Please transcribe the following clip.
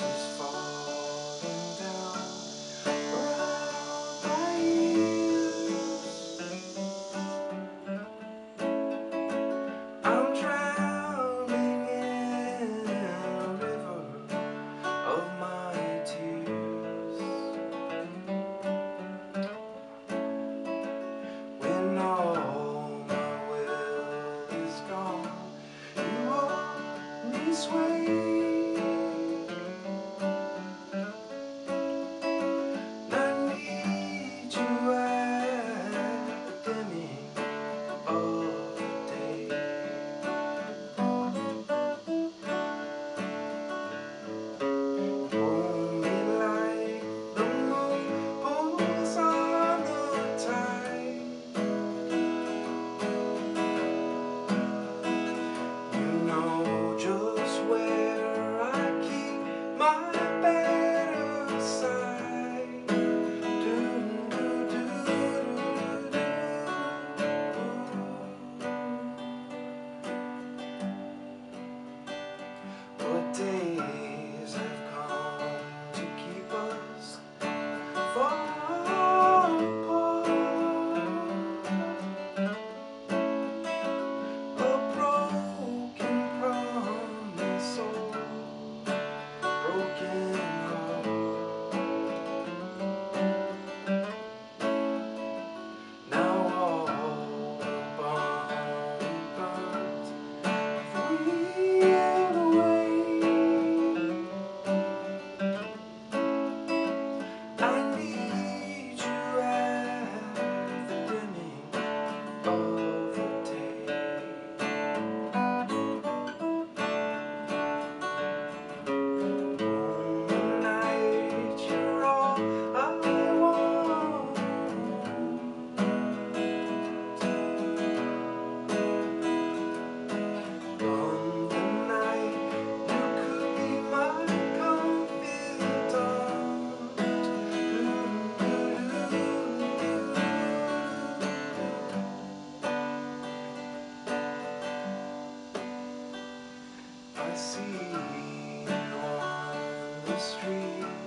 is falling down around my ears. I'm drowning in a river of my tears. When all my will is gone, you sway. I see on the street.